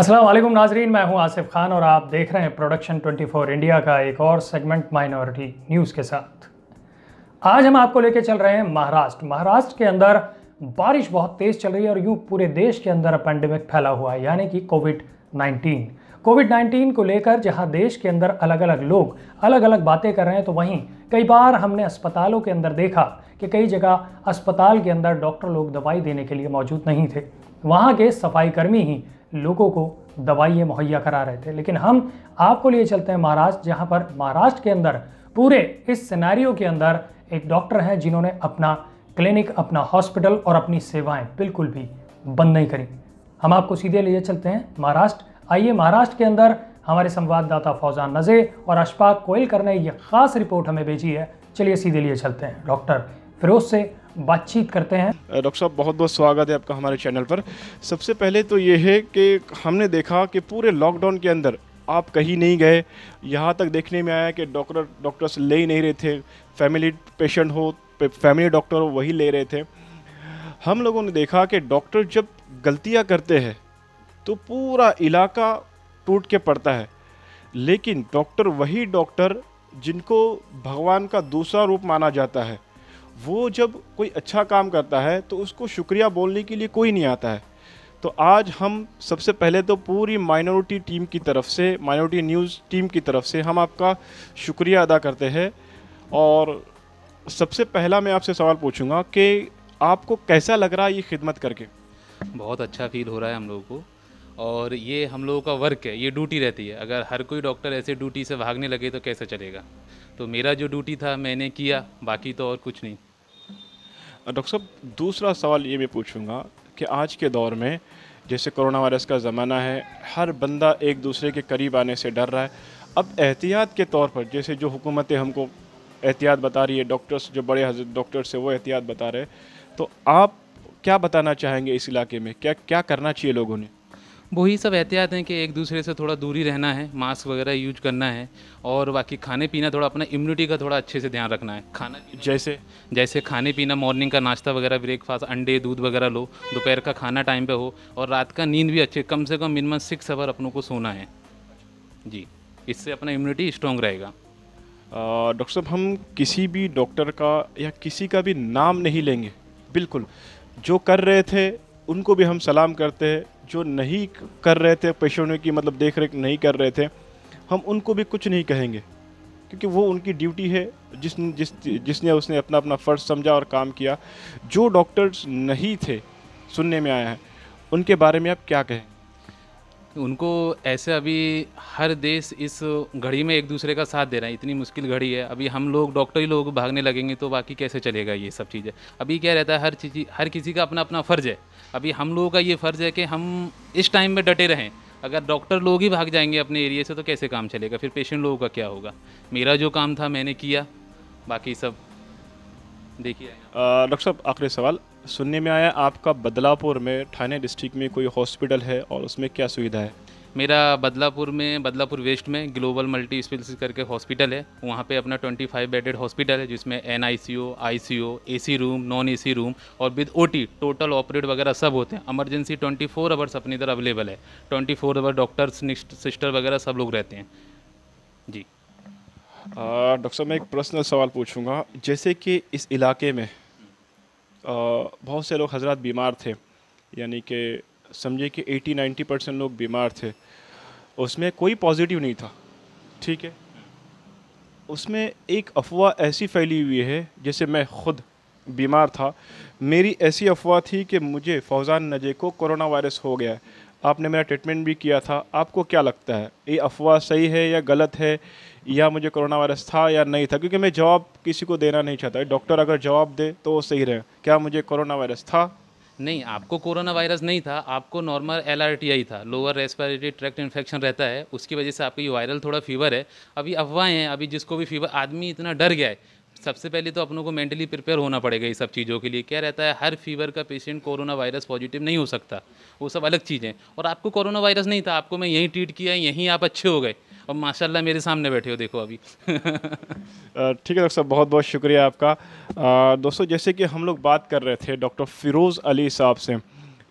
अस्सलाम वालेकुम नाजरीन, मैं हूँ आसिफ खान और आप देख रहे हैं प्रोडक्शन 24 इंडिया का एक और सेगमेंट माइनॉरिटी न्यूज़ के साथ। आज हम आपको लेके चल रहे हैं महाराष्ट्र। महाराष्ट्र के अंदर बारिश बहुत तेज़ चल रही है और यूँ पूरे देश के अंदर पेंडेमिक फैला हुआ है, यानी कि कोविड 19 कोविड 19 को लेकर जहाँ देश के अंदर अलग अलग लोग अलग अलग बातें कर रहे हैं तो वहीं कई बार हमने अस्पतालों के अंदर देखा कि कई जगह अस्पताल के अंदर डॉक्टर लोग दवाई देने के लिए मौजूद नहीं थे। वहाँ के सफ़ाई कर्मी ही लोगों को दवाइयाँ मुहैया करा रहे थे। लेकिन हम आपको लिए चलते हैं महाराष्ट्र, जहाँ पर महाराष्ट्र के अंदर, पूरे इस सिनेरियो के अंदर एक डॉक्टर हैं जिन्होंने अपना क्लिनिक अपना हॉस्पिटल और अपनी सेवाएँ बिल्कुल भी बंद नहीं करी। हम आपको सीधे लिए चलते हैं महाराष्ट्र। आइए महाराष्ट्र के अंदर हमारे संवाददाता फौजान नजे और अशफाक कोयलकर ने यह खास रिपोर्ट हमें भेजी है। चलिए सीधे लिए चलते हैं। डॉक्टर फिरोज से बातचीत करते हैं। डॉक्टर साहब, बहुत बहुत स्वागत है आपका हमारे चैनल पर। सबसे पहले तो ये है कि हमने देखा कि पूरे लॉकडाउन के अंदर आप कहीं नहीं गए। यहाँ तक देखने में आया कि डॉक्टर, डॉक्टर्स ले ही नहीं रहे थे। फैमिली पेशेंट हो फैमिली डॉक्टर हो, वही ले रहे थे। हम लोगों ने देखा कि डॉक्टर जब गलतियाँ करते हैं तो पूरा इलाका टूट के पड़ता है। लेकिन डॉक्टर वही डॉक्टर जिनको भगवान का दूसरा रूप माना जाता है। वो जब कोई अच्छा काम करता है तो उसको शुक्रिया बोलने के लिए कोई नहीं आता है। तो आज हम सबसे पहले तो पूरी माइनॉरिटी टीम की तरफ़ से, माइनॉरिटी न्यूज़ टीम की तरफ़ से हम आपका शुक्रिया अदा करते हैं। और सबसे पहला मैं आपसे सवाल पूछूँगा कि आपको कैसा लग रहा है ये खिदमत करके? बहुत अच्छा फील हो रहा है हम लोगों को। और ये हम लोगों का वर्क है, ये ड्यूटी रहती है। अगर हर कोई डॉक्टर ऐसे ड्यूटी से भागने लगे तो कैसे चलेगा? तो मेरा जो ड्यूटी था, मैंने किया, बाकी तो और कुछ नहीं। डॉक्टर साहब, दूसरा सवाल ये मैं पूछूँगा कि आज के दौर में जैसे कोरोना वायरस का ज़माना है, हर बंदा एक दूसरे के करीब आने से डर रहा है। अब एहतियात के तौर पर, जैसे जो हुकूमतें हमको एहतियात बता रही है, डॉक्टर्स जो बड़े डॉक्टर्स है, वो एहतियात बता रहे तो आप क्या बताना चाहेंगे इस इलाके में? क्या क्या करना चाहिए लोगों ने? वही सब एहतियात हैं कि एक दूसरे से थोड़ा दूरी रहना है मास्क वगैरह यूज़ करना है और बाकी खाने पीना थोड़ा अपना इम्यूनिटी का थोड़ा अच्छे से ध्यान रखना है। खाना जैसे? जैसे खाने पीना मॉर्निंग का नाश्ता वगैरह ब्रेकफास्ट अंडे दूध वगैरह लो दोपहर का खाना टाइम पे हो और रात का नींद भी अच्छे कम से कम मिनिमम सिक्स आवर अपनों को सोना है। जी इससे अपना इम्यूनिटी स्ट्रॉन्ग रहेगा। डॉक्टर साहब हम किसी भी डॉक्टर का या किसी का भी नाम नहीं लेंगे। बिल्कुल जो कर रहे थे उनको भी हम सलाम करते हैं। जो नहीं कर रहे थे पेशेंटों की मतलब देख रेख नहीं कर रहे थे, हम उनको भी कुछ नहीं कहेंगे। क्योंकि वो उनकी ड्यूटी है, जिस जिस, जिसने उसने अपना अपना फ़र्ज़ समझा और काम किया। जो डॉक्टर्स नहीं थे, सुनने में आया है, उनके बारे में आप क्या कहें उनको ऐसे अभी हर देश इस घड़ी में एक दूसरे का साथ दे रहा है। इतनी मुश्किल घड़ी है। अभी हम लोग, डॉक्टर ही लोग भागने लगेंगे तो बाकी कैसे चलेगा ये सब चीज़ें? अभी क्या रहता है, हर चीज़, हर किसी का अपना अपना फ़र्ज़ है। अभी हम लोगों का ये फ़र्ज़ है कि हम इस टाइम में डटे रहें। अगर डॉक्टर लोग ही भाग जाएँगे अपने एरिए से तो कैसे काम चलेगा? फिर पेशेंट लोगों का क्या होगा? मेरा जो काम था, मैंने किया। बाकी सब देखिए। डॉक्टर साहब, आखिरी सवाल। सुनने में आया आपका बदलापुर में ठाणे डिस्ट्रिक्ट में कोई हॉस्पिटल है और उसमें क्या सुविधा है? मेरा बदलापुर में बदलापुर वेस्ट में ग्लोबल मल्टी स्पेशलिस्ट करके हॉस्पिटल है। वहाँ पे अपना 25 बेडेड हॉस्पिटल है जिसमें N I C O I C O A C room non A C room और with O T total operate वगैरह सब होते हैं। इमरजेंसी 24 फोर आवर्स अपनी इधर अवेलेबल है। 24 फोर आवर डॉक्टर्स सिस्टर वगैरह सब लोग रहते हैं। जी। डॉक्टर साहब मैं एक पर्सनल सवाल पूछूँगा। जैसे कि इस इलाके में बहुत से लोग हज़रत बीमार थे, यानी कि समझे कि 80-90 परसेंट लोग बीमार थे। उसमें कोई पॉजिटिव नहीं था, ठीक है? उसमें एक अफवाह ऐसी फैली हुई है, जैसे मैं खुद बीमार था। मेरी ऐसी अफवाह थी कि मुझे फौजान नजे को कोरोना वायरस हो गया है। आपने मेरा ट्रीटमेंट भी किया था, आपको क्या लगता है? ये अफवाह सही है या गलत है? या मुझे कोरोना वायरस था या नहीं था, क्योंकि मैं जवाब किसी को देना नहीं चाहता। डॉक्टर अगर जवाब दे तो वो सही रहे क्या मुझे कोरोना वायरस था? नहीं, आपको कोरोना वायरस नहीं था, आपको नॉर्मल एल था, लोअर रेस्पिरेटरी ट्रैक्ट इन्फेक्शन रहता है, उसकी वजह से आपको ये वायरल थोड़ा फीवर है। अभी अफवाहें हैं, अभी जिसको भी फीवर, आदमी इतना डर गया है। सबसे पहले तो अपनों को मेंटली प्रिपेयर होना पड़ेगा ये सब चीज़ों के लिए। क्या रहता है, हर फीवर का पेशेंट कोरोना वायरस पॉजिटिव नहीं हो सकता। वो सब अलग चीज़ें और आपको कोरोना वायरस नहीं था, आपको मैं यहीं ट्रीट किया, यहीं आप अच्छे हो गए। और माशाल्लाह मेरे सामने बैठे हो, देखो अभी। ठीक है, डॉक्टर साहब, बहुत बहुत शुक्रिया आपका। दोस्तों, जैसे कि हम लोग बात कर रहे थे डॉक्टर फ़िरोज़ अली साहब से,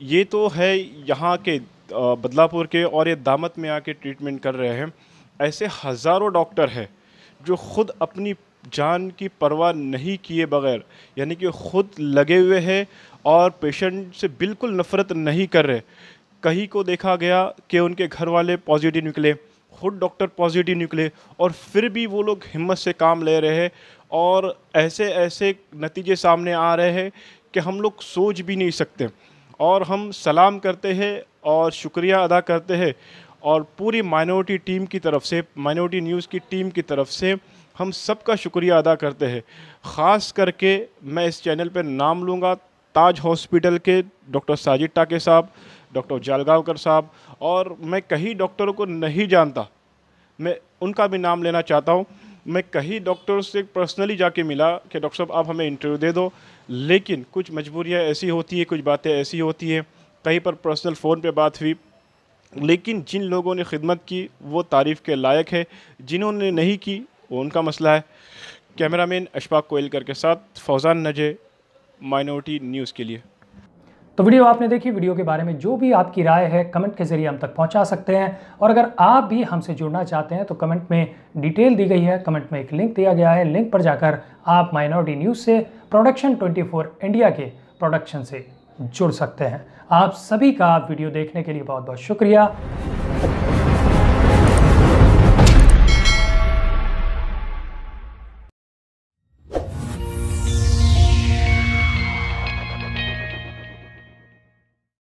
ये तो है यहाँ के बदलापुर के और ये दामत में आके ट्रीटमेंट कर रहे हैं। ऐसे हज़ारों डॉक्टर हैं जो खुद अपनी जान की परवाह नहीं किए बगैर, यानी कि खुद लगे हुए हैं और पेशेंट से बिल्कुल नफ़रत नहीं कर रहे। कहीं को देखा गया कि उनके घर वाले पॉजिटिव निकले खुद डॉक्टर पॉजिटिव निकले और फिर भी वो लोग हिम्मत से काम ले रहे हैं और ऐसे ऐसे नतीजे सामने आ रहे हैं कि हम लोग सोच भी नहीं सकते। और हम सलाम करते हैं और शुक्रिया अदा करते हैं और पूरी माइनॉरिटी टीम की तरफ़ से, माइनॉरिटी न्यूज़ की टीम की तरफ़ से हम सबका शुक्रिया अदा करते हैं। ख़ास करके मैं इस चैनल पर नाम लूँगा ताज हॉस्पिटल के डॉक्टर साजिद टाके साहब डॉक्टर जालगावकर साहब, और मैं कई डॉक्टरों को नहीं जानता। मैं उनका भी नाम लेना चाहता हूँ। मैं कई डॉक्टर से पर्सनली जाके मिला कि डॉक्टर साहब, आप हमें इंटरव्यू दे दो। लेकिन कुछ मजबूरियाँ ऐसी होती है, कुछ बातें ऐसी होती हैं। कहीं पर पर्सनल फ़ोन पे बात हुई। लेकिन जिन लोगों ने खिदमत की, वो तारीफ़ के लायक है। जिन्होंने नहीं की, वो उनका मसला है। कैमरामैन अशफाक कोयलकर के साथ फौजान नजे, माइनॉरिटी न्यूज़ के लिए। तो वीडियो आपने देखी, वीडियो के बारे में जो भी आपकी राय है, कमेंट के ज़रिए हम तक पहुँचा सकते हैं। और अगर आप भी हमसे जुड़ना चाहते हैं तो कमेंट में डिटेल दी गई है। कमेंट में एक लिंक दिया गया है। लिंक पर जाकर आप माइनॉरिटी न्यूज़ से प्रोडक्शन 24 इंडिया के प्रोडक्शन से जुड़ सकते हैं। आप सभी का वीडियो देखने के लिए बहुत बहुत शुक्रिया।